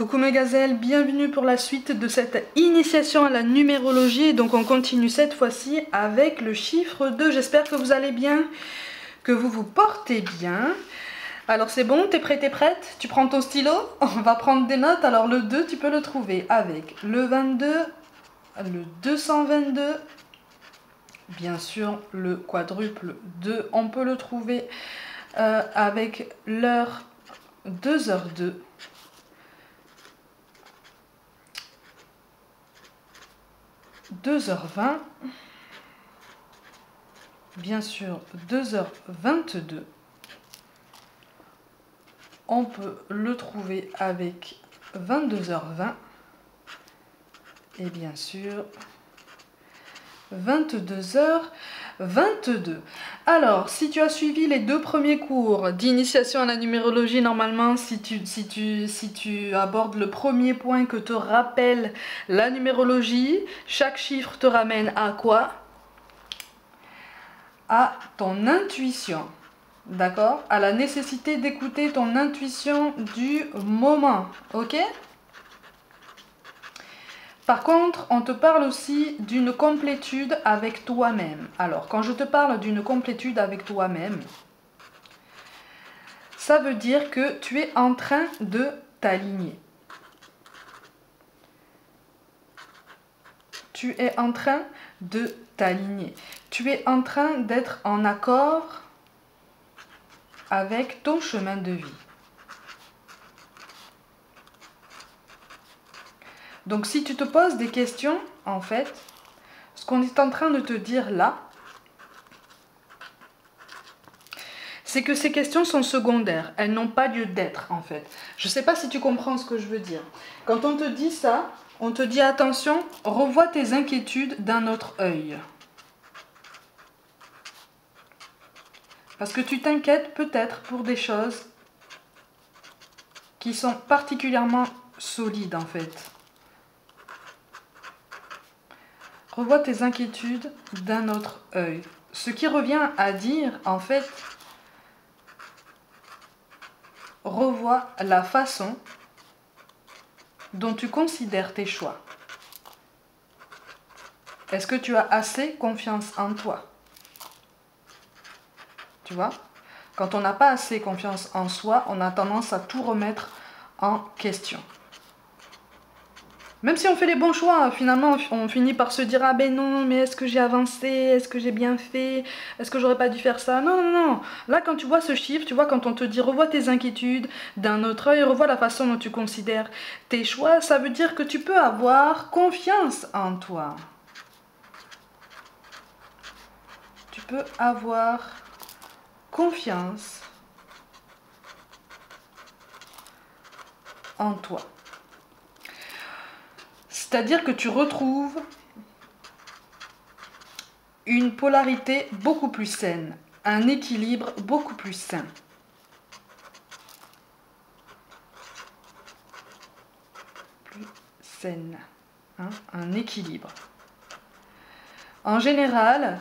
Coucou mes gazelles, bienvenue pour la suite de cette initiation à la numérologie. Donc on continue cette fois-ci avec le chiffre 2. J'espère que vous allez bien, que vous vous portez bien. Alors c'est bon, t'es prêt, t'es prête? Tu prends ton stylo? On va prendre des notes. Alors le 2, tu peux le trouver avec le 22, le 222, bien sûr le quadruple 2, on peut le trouver euh, avec l'heure 2h02 2h20, bien sûr 2h22, on peut le trouver avec 22h20 et bien sûr 22h22. Alors, si tu as suivi les deux premiers cours d'initiation à la numérologie, normalement, si tu abordes le premier point que te rappelle la numérologie, chaque chiffre te ramène à quoi? À ton intuition. D'accord? À la nécessité d'écouter ton intuition du moment. Ok? Par contre, on te parle aussi d'une complétude avec toi-même. Alors, quand je te parle d'une complétude avec toi-même, ça veut dire que tu es en train de t'aligner. Tu es en train de t'aligner. Tu es en train d'être en accord avec ton chemin de vie. Donc si tu te poses des questions, en fait, ce qu'on est en train de te dire là, c'est que ces questions sont secondaires. Elles n'ont pas lieu d'être, en fait. Je ne sais pas si tu comprends ce que je veux dire. Quand on te dit ça, on te dit attention, revois tes inquiétudes d'un autre œil. Parce que tu t'inquiètes peut-être pour des choses qui sont particulièrement solides, en fait. Revois tes inquiétudes d'un autre œil. Ce qui revient à dire, en fait, revois la façon dont tu considères tes choix. Est-ce que tu as assez confiance en toi? Tu vois? Quand on n'a pas assez confiance en soi, on a tendance à tout remettre en question. Même si on fait les bons choix, finalement, on finit par se dire Ah ben non, mais est-ce que j'ai avancé? Est-ce que j'ai bien fait? Est-ce que j'aurais pas dû faire ça? Non, non, non. Là, quand tu vois ce chiffre, tu vois, quand on te dit revois tes inquiétudes d'un autre œil, revois la façon dont tu considères tes choix, ça veut dire que tu peux avoir confiance en toi. Tu peux avoir confiance en toi. C'est-à-dire que tu retrouves une polarité beaucoup plus saine, un équilibre beaucoup plus sain. Plus saine, hein, un équilibre. En général,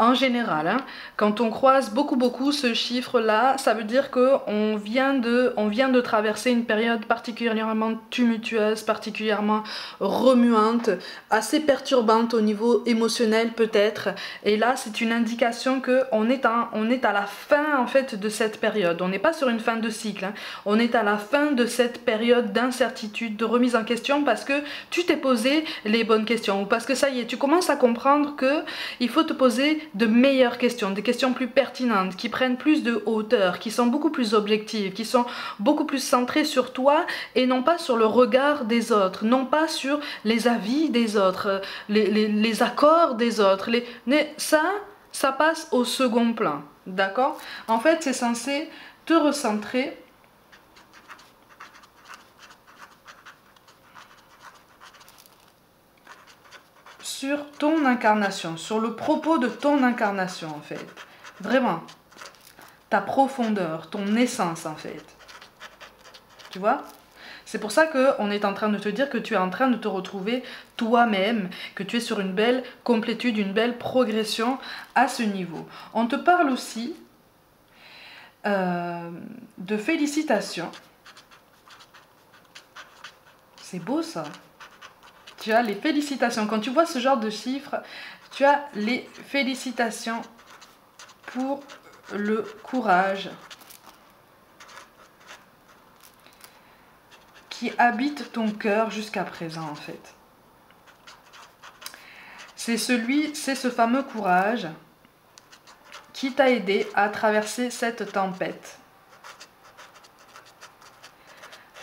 en général, hein, quand on croise beaucoup beaucoup ce chiffre-là, ça veut dire qu'on vient, de, on vient de traverser une période particulièrement tumultueuse, particulièrement remuante, assez perturbante au niveau émotionnel peut-être. Et là, c'est une indication qu'on est, on est à la fin en fait de cette période. On n'est pas sur une fin de cycle, hein. on est à la fin de cette période d'incertitude, de remise en question parce que tu t'es posé les bonnes questions ou parce que ça y est, tu commences à comprendre que il faut te poser de meilleures questions, des questions plus pertinentes, qui prennent plus de hauteur, qui sont beaucoup plus objectives, qui sont beaucoup plus centrées sur toi et non pas sur le regard des autres, non pas sur les avis des autres, les, accords des autres. Les, ça, ça passe au second plan, d'accord? En fait, c'est censé te recentrer sur ton incarnation, sur le propos de ton incarnation en fait. Vraiment. Ta profondeur, ton essence en fait. Tu vois? C'est pour ça qu'on est en train de te dire que tu es en train de te retrouver toi-même, que tu es sur une belle complétude, une belle progression à ce niveau. On te parle aussi euh, de félicitations C'est beau ça. Tu as les félicitations. Quand tu vois ce genre de chiffres, tu as les félicitations pour le courage qui habite ton cœur jusqu'à présent en fait. C'est celui, c'est ce fameux courage qui t'a aidé à traverser cette tempête.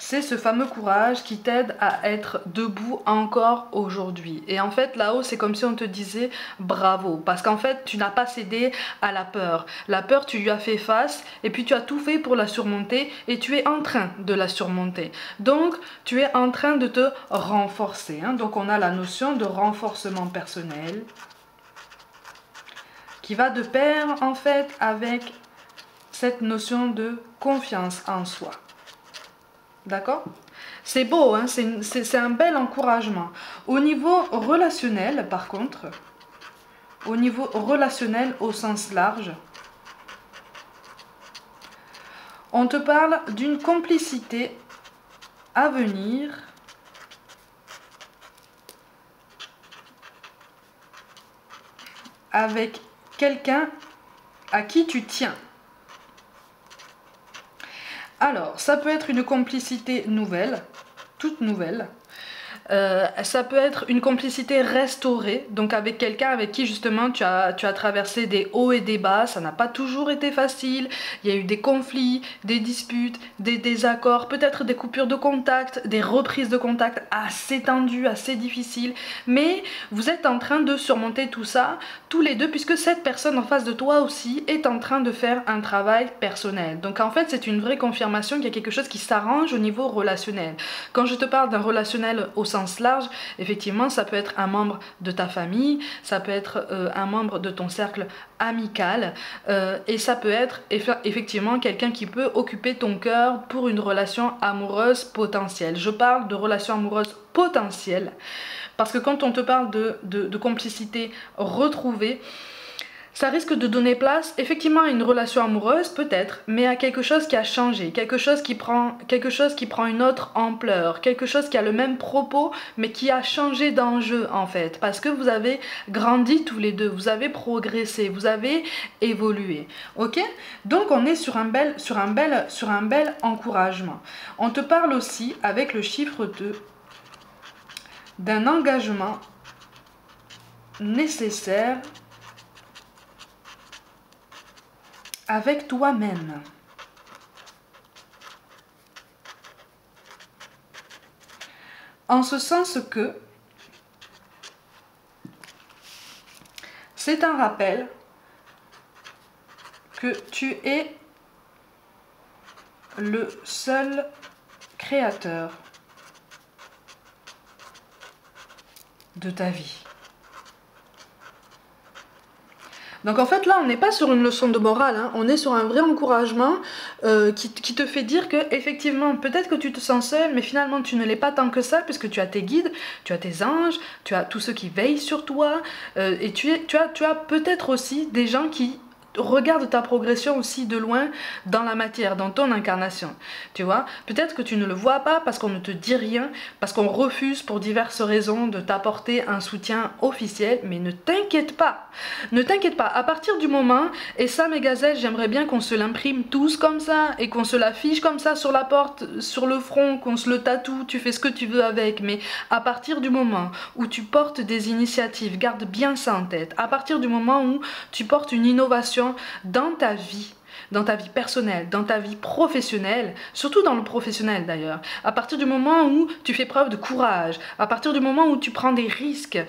C'est ce fameux courage qui t'aide à être debout encore aujourd'hui. Et en fait, là-haut, c'est comme si on te disait bravo. Parce qu'en fait, tu n'as pas cédé à la peur. La peur, tu lui as fait face et puis tu as tout fait pour la surmonter et tu es en train de la surmonter. Donc, tu es en train de te renforcer. Hein. Donc, on a la notion de renforcement personnel qui va de pair, en fait, avec cette notion de confiance en soi. D'accord? C'est beau, hein c'est un bel encouragement. Au niveau relationnel, par contre, au niveau relationnel au sens large, on te parle d'une complicité à venir avec quelqu'un à qui tu tiens. Alors, ça peut être une complicité nouvelle, toute nouvelle, euh, ça peut être une complicité restaurée, donc avec quelqu'un avec qui justement tu as, tu as traversé des hauts et des bas, ça n'a pas toujours été facile, il y a eu des conflits, des disputes, des désaccords, peut-être des coupures de contact, des reprises de contact assez tendues, assez difficiles, mais vous êtes en train de surmonter tout ça, tous les deux, puisque cette personne en face de toi aussi est en train de faire un travail personnel. Donc en fait c'est une vraie confirmation qu'il y a quelque chose qui s'arrange au niveau relationnel. Quand je te parle d'un relationnel au sens large, effectivement, ça peut être un membre de ta famille, ça peut être euh, un membre de ton cercle amical, euh, et ça peut être effectivement quelqu'un qui peut occuper ton cœur pour une relation amoureuse potentielle. Je parle de relation amoureuse potentielle, parce que quand on te parle de, de complicité retrouvée, ça risque de donner place effectivement à une relation amoureuse peut-être, mais à quelque chose qui a changé, quelque chose qui prend quelque chose qui prend une autre ampleur, quelque chose qui a le même propos mais qui a changé d'enjeu en fait parce que vous avez grandi tous les deux, vous avez progressé, vous avez évolué. OK? Donc on est sur un bel sur un bel sur un bel encouragement. On te parle aussi avec le chiffre 2 d'un engagement nécessaire avec toi-même. En ce sens que c'est un rappel que tu es le seul créateur de ta vie. Donc en fait là on n'est pas sur une leçon de morale, hein. on est sur un vrai encouragement euh, qui, te fait dire que effectivement peut-être que tu te sens seul mais finalement tu ne l'es pas tant que ça puisque tu as tes guides, tu as tes anges, tu as tous ceux qui veillent sur toi euh, et tu, as peut-être aussi des gens qui regarde ta progression aussi de loin dans la matière, dans ton incarnation. Tu vois, peut-être que tu ne le vois pas parce qu'on ne te dit rien, parce qu'on refuse pour diverses raisons de t'apporter un soutien officiel, mais ne t'inquiète pas. Ne t'inquiète pas, à partir du moment, et ça mes gazelles, j'aimerais bien qu'on se l'imprime tous comme ça, et qu'on se l'affiche comme ça sur la porte, sur le front, qu'on se le tatoue, tu fais ce que tu veux avec, mais à partir du moment où tu portes des initiatives, garde bien ça en tête, à partir du moment où tu portes une innovation, dans ta vie dans ta vie personnelle, dans ta vie professionnelle, surtout dans le professionnel d'ailleurs, à partir du moment où tu fais preuve de courage, à partir du moment où tu prends des risques,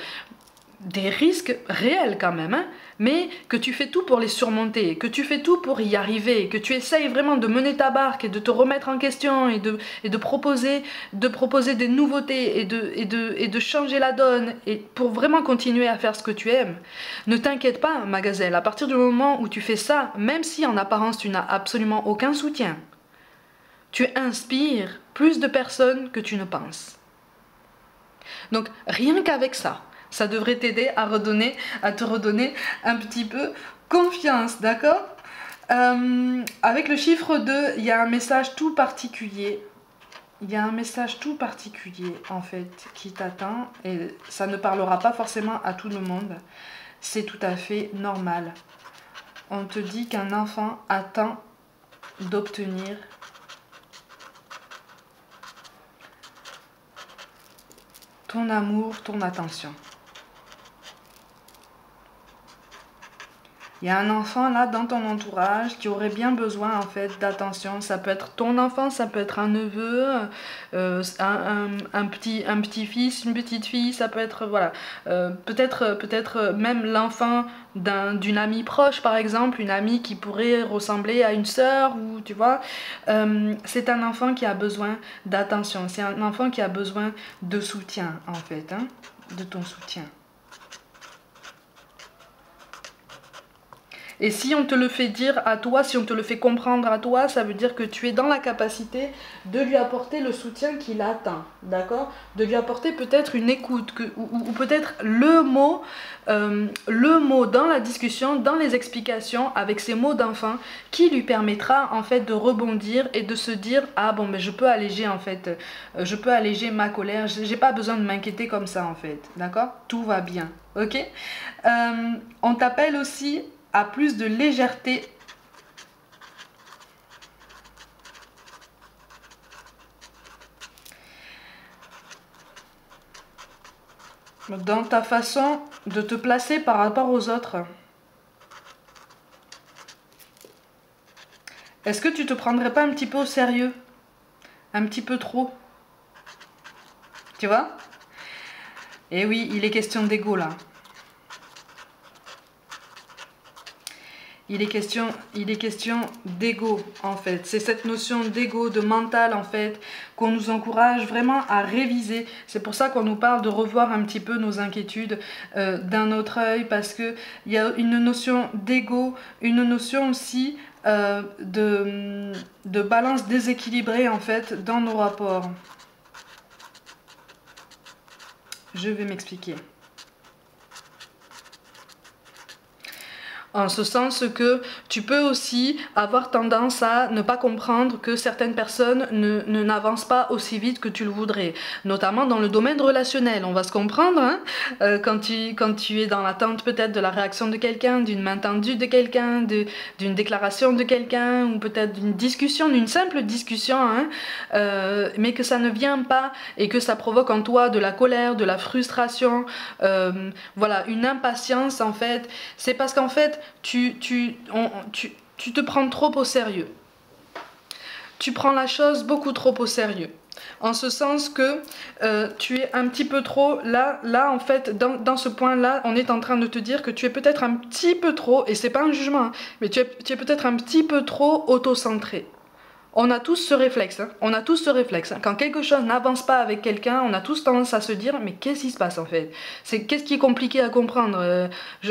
des risques réels quand même, hein, mais que tu fais tout pour les surmonter, que tu fais tout pour y arriver, que tu essayes vraiment de mener ta barque et de te remettre en question et de, et de, proposer, de proposer des nouveautés et de, et, de, et de changer la donne et pour vraiment continuer à faire ce que tu aimes. Ne t'inquiète pas, ma gazelle, à partir du moment où tu fais ça, même si en apparence tu n'as absolument aucun soutien, tu inspires plus de personnes que tu ne penses. Donc rien qu'avec ça, ça devrait t'aider à redonner, à te redonner un petit peu confiance, d'accord euh, Avec le chiffre 2, il y a un message tout particulier il y a un message tout particulier en fait qui t'atteint et ça ne parlera pas forcément à tout le monde. C'est tout à fait normal. On te dit qu'un enfant attend d'obtenir ton amour, ton attention. Il y a un enfant là dans ton entourage qui aurait bien besoin en fait d'attention. Ça peut être ton enfant, ça peut être un neveu, euh, un, petit, un petit-fils, une petite fille, ça peut être voilà, euh, peut-être peut-être même l'enfant d'une amie proche par exemple, une amie qui pourrait ressembler à une sœur ou tu vois. Euh, c'est un enfant qui a besoin d'attention, c'est un enfant qui a besoin de soutien en fait, hein, de ton soutien. Et si on te le fait dire à toi, si on te le fait comprendre à toi, ça veut dire que tu es dans la capacité de lui apporter le soutien qu'il attend, d'accord? De lui apporter peut-être une écoute, ou, peut-être le mot, euh, le mot dans la discussion, dans les explications, avec ces mots d'enfant, qui lui permettra en fait de rebondir et de se dire ah bon mais je peux alléger en fait, euh, je peux alléger ma colère, j'ai pas besoin de m'inquiéter comme ça en fait, d'accord? Tout va bien, ok? Euh, On t'appelle aussi à plus de légèreté dans ta façon de te placer par rapport aux autres. Est-ce que tu te prendrais pas un petit peu au sérieux? Un petit peu trop? Tu vois? Eh oui, il est question d'ego là. Il est question, il est question d'ego en fait. C'est cette notion d'ego, de mental en fait, qu'on nous encourage vraiment à réviser. C'est pour ça qu'on nous parle de revoir un petit peu nos inquiétudes euh, d'un autre œil, parce qu'il y a une notion d'ego, une notion aussi euh, de, de balance déséquilibrée en fait dans nos rapports. Je vais m'expliquer. En ce sens que tu peux aussi avoir tendance à ne pas comprendre que certaines personnes ne n'avancent pas aussi vite que tu le voudrais, notamment dans le domaine relationnel. On va se comprendre hein euh, quand, tu, quand tu es dans l'attente peut-être de la réaction de quelqu'un, d'une main tendue de quelqu'un, d'une déclaration de quelqu'un, ou peut-être d'une discussion, d'une simple discussion, hein, euh, mais que ça ne vient pas et que ça provoque en toi de la colère, de la frustration, euh, voilà, une impatience en fait. C'est parce qu'en fait, tu, tu, tu, te prends trop au sérieux. Tu prends la chose beaucoup trop au sérieux. En ce sens que euh, tu es un petit peu trop, là, là en fait, dans, ce point-là, on est en train de te dire que tu es peut-être un petit peu trop, et c'est pas un jugement, hein, mais tu es, tu es peut-être un petit peu trop auto-centré. On a tous ce réflexe, hein. on a tous ce réflexe. Hein. Quand quelque chose n'avance pas avec quelqu'un, on a tous tendance à se dire mais qu'est-ce qui se passe en fait? C'est qu'est-ce qui est compliqué à comprendre? Euh,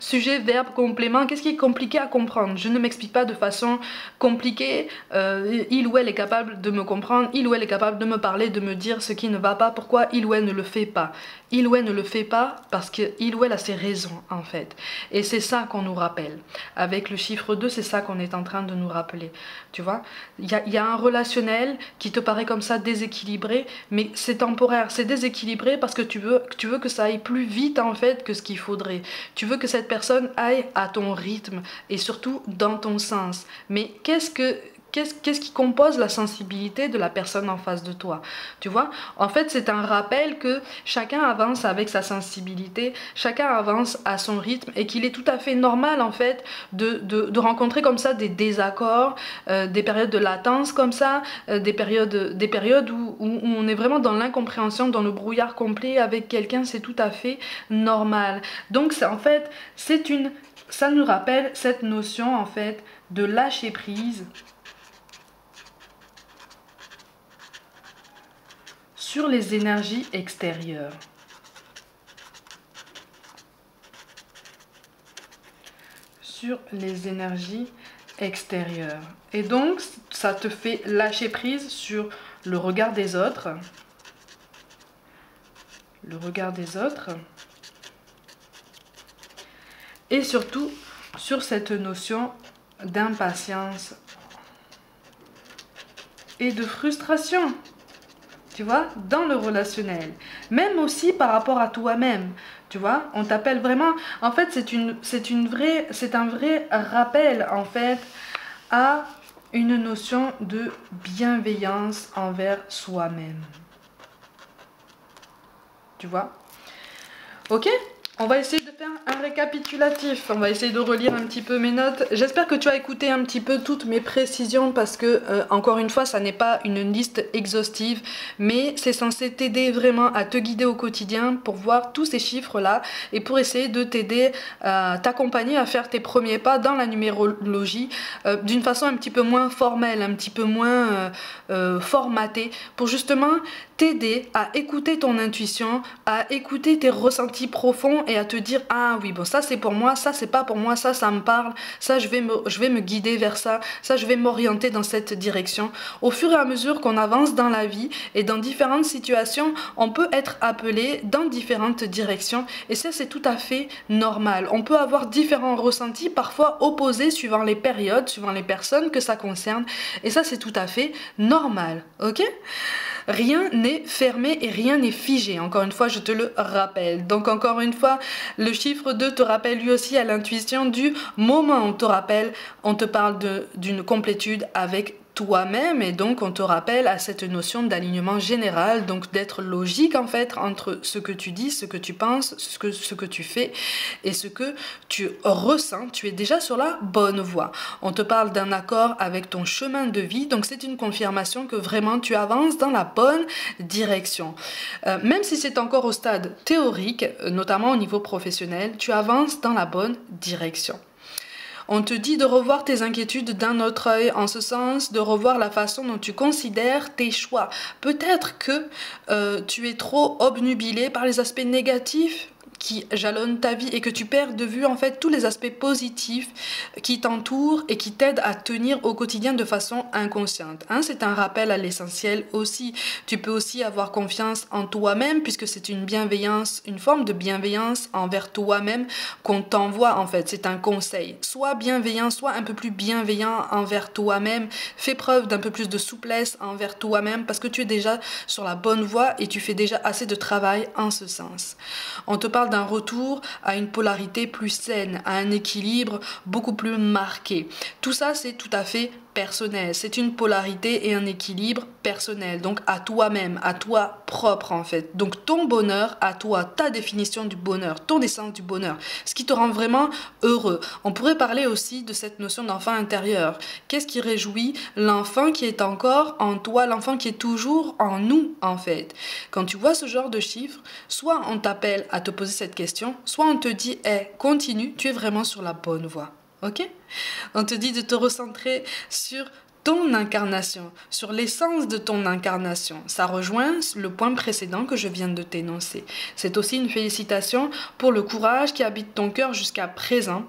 Sujet, verbe, complément, qu'est-ce qui est compliqué à comprendre? Je ne m'explique pas de façon compliquée. Euh, il ou elle est capable de me comprendre, il ou elle est capable de me parler, de me dire ce qui ne va pas. Pourquoi il ou elle ne le fait pas Il ou elle ne le fait pas parce qu'il ou elle a ses raisons en fait. Et c'est ça qu'on nous rappelle. Avec le chiffre 2, c'est ça qu'on est en train de nous rappeler. Tu vois? Il y a, un relationnel qui te paraît comme ça déséquilibré, mais c'est temporaire, c'est déséquilibré parce que tu veux, tu veux que ça aille plus vite en fait que ce qu'il faudrait. Tu veux que cette personne aille à ton rythme et surtout dans ton sens. Mais qu'est-ce que Qu'est-ce qui compose la sensibilité de la personne en face de toi Tu vois? En fait, c'est un rappel que chacun avance avec sa sensibilité, chacun avance à son rythme et qu'il est tout à fait normal en fait de, de, rencontrer comme ça des désaccords, euh, des périodes de latence comme ça, euh, des périodes, des périodes où, où on est vraiment dans l'incompréhension, dans le brouillard complet avec quelqu'un, c'est tout à fait normal. Donc c'est en fait, c'est une ça nous rappelle cette notion en fait de lâcher prise sur les énergies extérieures. Sur les énergies extérieures. Et donc, ça te fait lâcher prise sur le regard des autres. Le regard des autres. Et surtout sur cette notion d'impatience et de frustration. Tu vois, dans le relationnel. Même aussi par rapport à toi-même. Tu vois, on t'appelle vraiment. En fait, c'est une, une un vrai rappel en fait à une notion de bienveillance envers soi-même. Tu vois? Ok? On va essayer de faire un récapitulatif. On va essayer de relire un petit peu mes notes. J'espère que tu as écouté un petit peu toutes mes précisions parce que, euh, encore une fois, ça n'est pas une liste exhaustive, mais c'est censé t'aider vraiment à te guider au quotidien pour voir tous ces chiffres-là et pour essayer de t'aider à t'accompagner à faire tes premiers pas dans la numérologie euh, d'une façon un petit peu moins formelle, un petit peu moins euh, formatée pour justement t'aider à écouter ton intuition, à écouter tes ressentis profonds et à te dire ah oui bon ça c'est pour moi, ça c'est pas pour moi, ça ça me parle, ça je vais me, je vais me guider vers ça, ça je vais m'orienter dans cette direction. Au fur et à mesure qu'on avance dans la vie et dans différentes situations, on peut être appelé dans différentes directions et ça c'est tout à fait normal. On peut avoir différents ressentis parfois opposés suivant les périodes, suivant les personnes que ça concerne et ça c'est tout à fait normal. OK? Rien n'est fermé et rien n'est figé. Encore une fois, je te le rappelle. Donc encore une fois, le chiffre 2 te rappelle lui aussi à l'intuition du moment. On te rappelle, on te parle d'une complétude avec toi-même et donc on te rappelle à cette notion d'alignement général, donc d'être logique en fait entre ce que tu dis, ce que tu penses, ce que, ce que tu fais et ce que tu ressens, tu es déjà sur la bonne voie. On te parle d'un accord avec ton chemin de vie, donc c'est une confirmation que vraiment tu avances dans la bonne direction. Euh, même si c'est encore au stade théorique, notamment au niveau professionnel, tu avances dans la bonne direction. On te dit de revoir tes inquiétudes d'un autre œil, en ce sens de revoir la façon dont tu considères tes choix. Peut-être que euh, tu es trop obnubilé par les aspects négatifs qui jalonne ta vie et que tu perds de vue en fait tous les aspects positifs qui t'entourent et qui t'aident à tenir au quotidien de façon inconsciente. Hein, c'est un rappel à l'essentiel aussi. Tu peux aussi avoir confiance en toi-même puisque c'est une bienveillance, une forme de bienveillance envers toi-même qu'on t'envoie en fait. C'est un conseil. Sois bienveillant, sois un peu plus bienveillant envers toi-même. Fais preuve d'un peu plus de souplesse envers toi-même parce que tu es déjà sur la bonne voie et tu fais déjà assez de travail en ce sens. On te parle d'un retour à une polarité plus saine, à un équilibre beaucoup plus marqué. Tout ça, c'est tout à fait personnel. C'est une polarité et un équilibre personnel. Donc à toi-même, à toi propre en fait. Donc ton bonheur à toi, ta définition du bonheur, ton essence du bonheur. Ce qui te rend vraiment heureux. On pourrait parler aussi de cette notion d'enfant intérieur. Qu'est-ce qui réjouit l'enfant qui est encore en toi, l'enfant qui est toujours en nous en fait? Quand tu vois ce genre de chiffres, soit on t'appelle à te poser cette question, soit on te dit, hé, continue, tu es vraiment sur la bonne voie. Ok? On te dit de te recentrer sur ton incarnation, sur l'essence de ton incarnation. Ça rejoint le point précédent que je viens de t'énoncer. C'est aussi une félicitation pour le courage qui habite ton cœur jusqu'à présent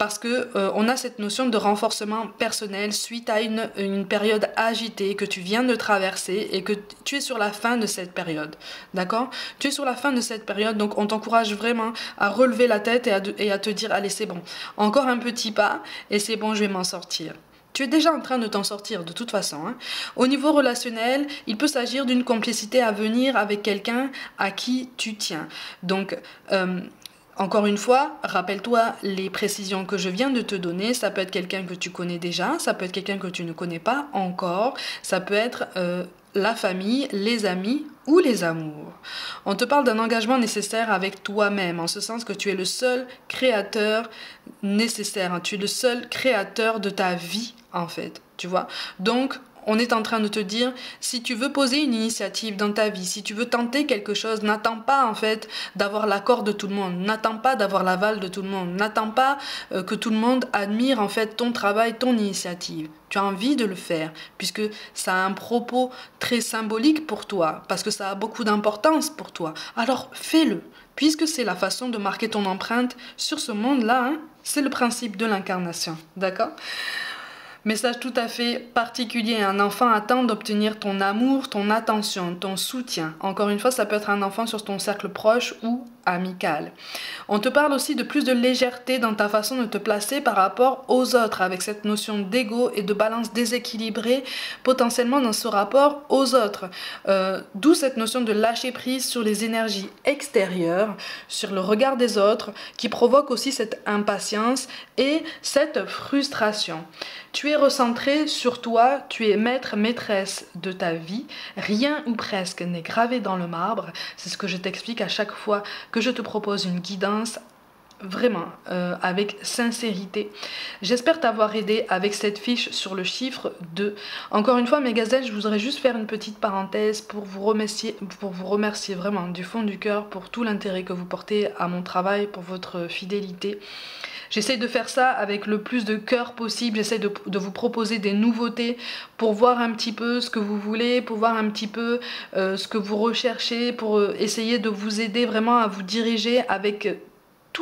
parce que euh, on a cette notion de renforcement personnel suite à une, une, période agitée que tu viens de traverser et que tu es sur la fin de cette période. D'accord? Tu es sur la fin de cette période, donc on t'encourage vraiment à relever la tête et à, te dire allez c'est bon, encore un petit pas et c'est bon, je vais m'en sortir. Tu es déjà en train de t'en sortir de toute façon. Hein. Au niveau relationnel, il peut s'agir d'une complicité à venir avec quelqu'un à qui tu tiens. Donc, euh, encore une fois, rappelle-toi les précisions que je viens de te donner. Ça peut être quelqu'un que tu connais déjà, ça peut être quelqu'un que tu ne connais pas encore, ça peut être euh, la famille, les amis ou les amours. On te parle d'un engagement nécessaire avec toi-même, en ce sens que tu es le seul créateur nécessaire, hein. tu es le seul créateur de ta vie en fait, tu vois. Donc on est en train de te dire, si tu veux poser une initiative dans ta vie, si tu veux tenter quelque chose, n'attends pas en fait d'avoir l'accord de tout le monde, n'attends pas d'avoir l'aval de tout le monde, n'attends pas euh, que tout le monde admire en fait ton travail, ton initiative. Tu as envie de le faire puisque ça a un propos très symbolique pour toi, parce que ça a beaucoup d'importance pour toi. Alors fais-le, puisque c'est la façon de marquer ton empreinte sur ce monde-là. Hein. c'est le principe de l'incarnation, d'accord? Message tout à fait particulier. Un enfant attend d'obtenir ton amour, ton attention, ton soutien. Encore une fois, ça peut être un enfant sur ton cercle proche ou amical. On te parle aussi de plus de légèreté dans ta façon de te placer par rapport aux autres, avec cette notion d'ego et de balance déséquilibrée potentiellement dans ce rapport aux autres. Euh, d'où cette notion de lâcher prise sur les énergies extérieures, sur le regard des autres, qui provoque aussi cette impatience et cette frustration. Tu es recentré sur toi, tu es maître, maîtresse de ta vie. Rien ou presque n'est gravé dans le marbre. C'est ce que je t'explique à chaque fois que je te propose une guidance vraiment euh, avec sincérité. J'espère t'avoir aidé avec cette fiche sur le chiffre 2. Encore une fois, mes gazelles, je voudrais juste faire une petite parenthèse pour vous remercier, pour vous remercier vraiment du fond du cœur pour tout l'intérêt que vous portez à mon travail, pour votre fidélité. J'essaie de faire ça avec le plus de cœur possible. J'essaie de, vous proposer des nouveautés pour voir un petit peu ce que vous voulez, pour voir un petit peu euh, ce que vous recherchez, pour euh, essayer de vous aider vraiment à vous diriger avec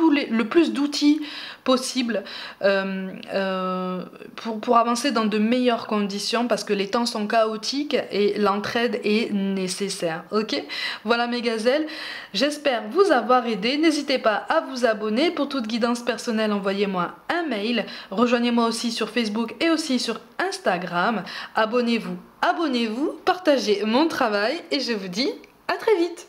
le plus d'outils possibles euh, euh, pour, pour, avancer dans de meilleures conditions parce que les temps sont chaotiques et l'entraide est nécessaire. Ok? Voilà mes gazelles. J'espère vous avoir aidé. N'hésitez pas à vous abonner. Pour toute guidance personnelle, envoyez-moi un mail. Rejoignez-moi aussi sur Facebook et aussi sur Instagram. Abonnez-vous, abonnez-vous, partagez mon travail et je vous dis à très vite